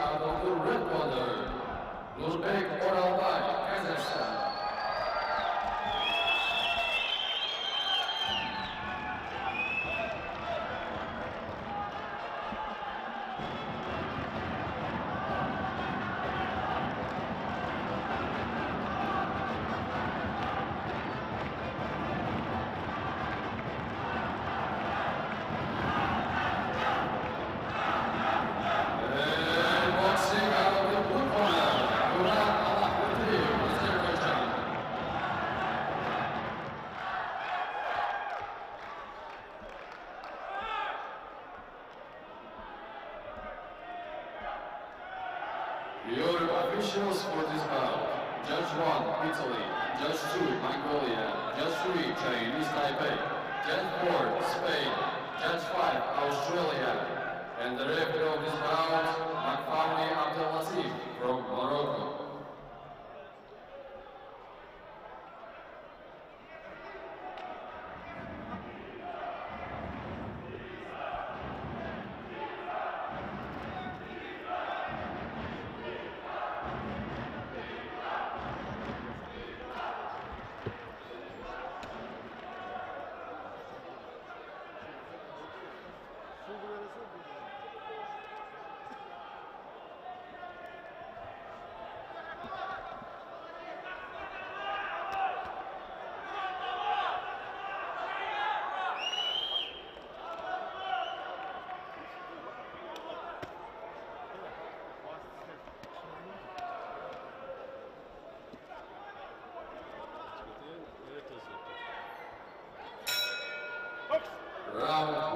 Abdul Rıdvan'ı Nurbek Oralbay as well.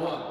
one.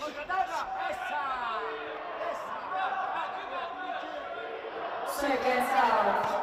Check this out.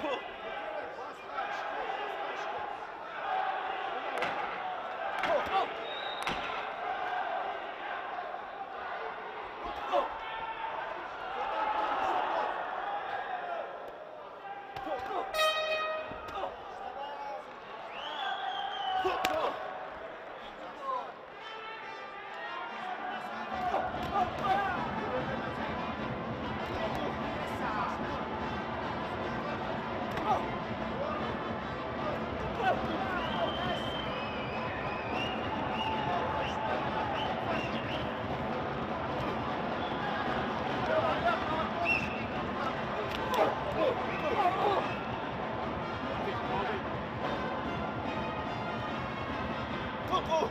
cool. Oh!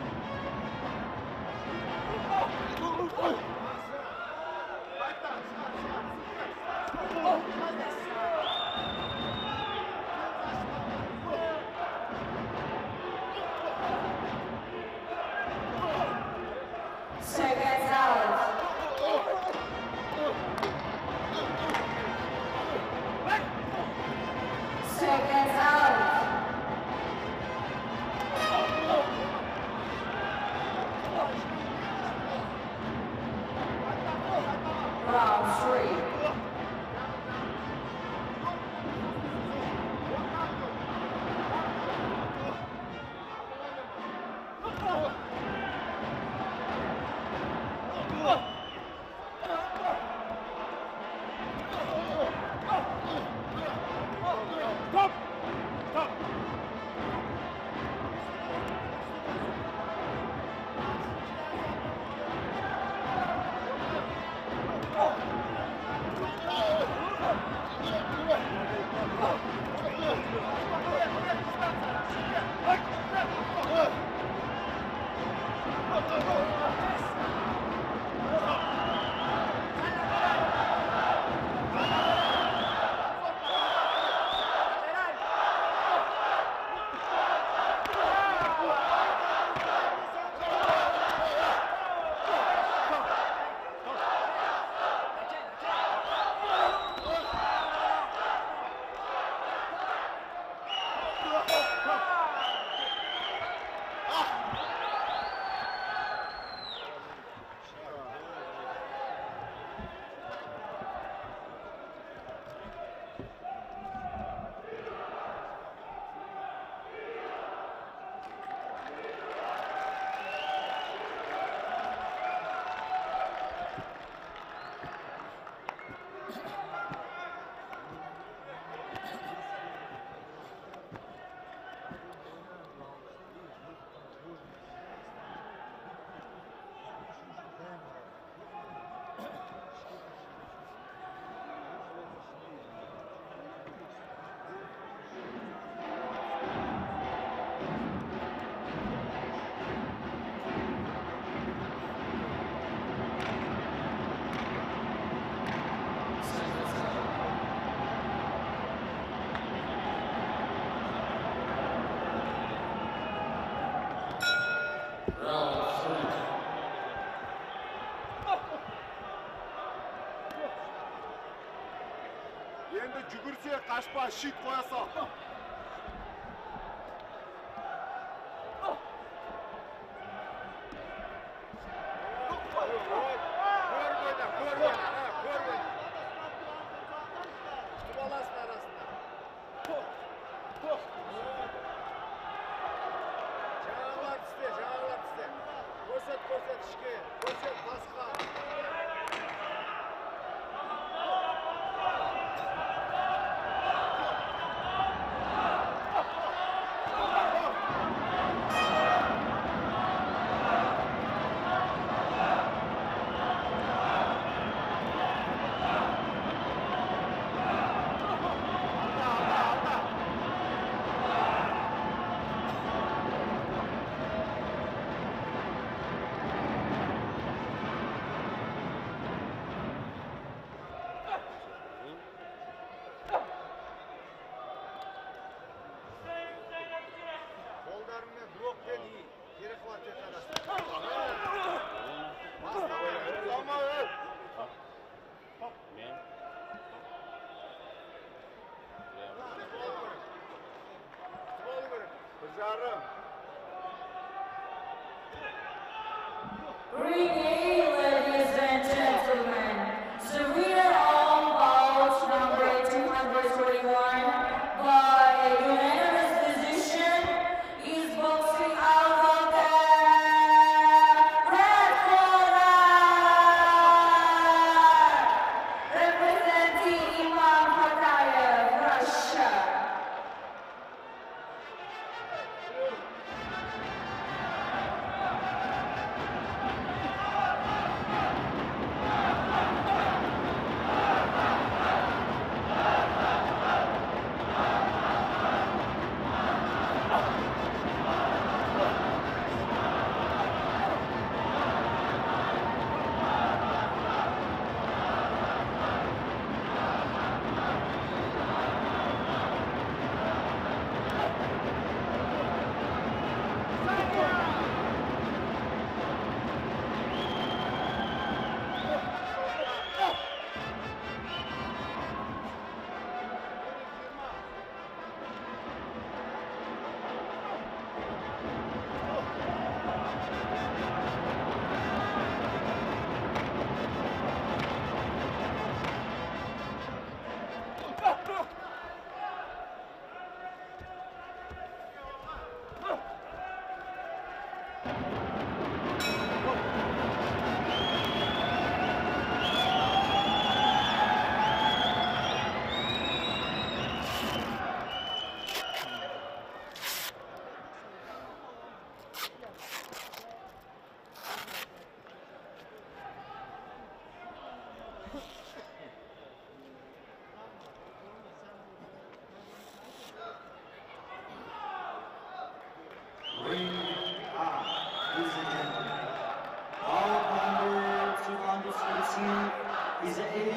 você, Caspachito, com essa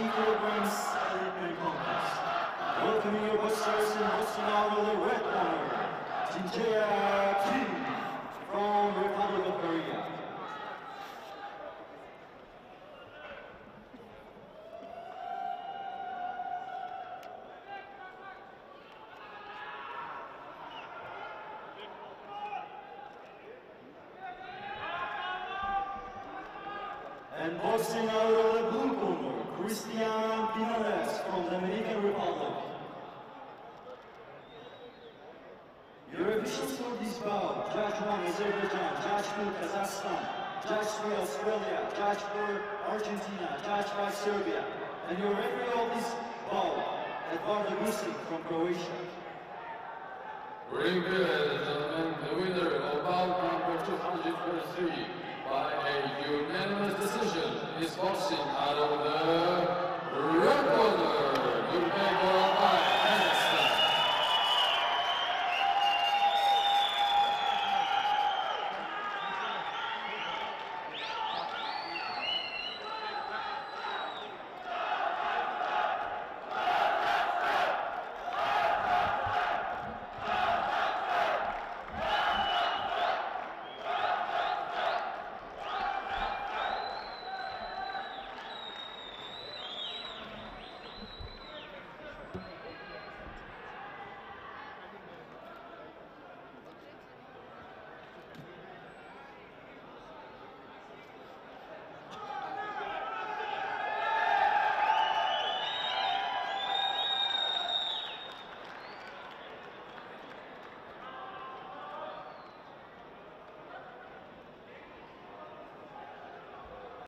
80 kilograms Olympic contest. Welcoming your boxers and boxing out of the red corner, Jinjae Kim from Republic of Korea. And boxing out of the blue corner, Cristian Pinales from the Dominican Republic. Bout, Judge 1 Azerbaijan, 2 Kazakhstan, 3 Australia, 4 Argentina, 5 Serbia, and your referee of this bout, Eduardo Gusic from Croatia. Ring ladies the winner of bout number 243 by a unanimous decision is boxing out of the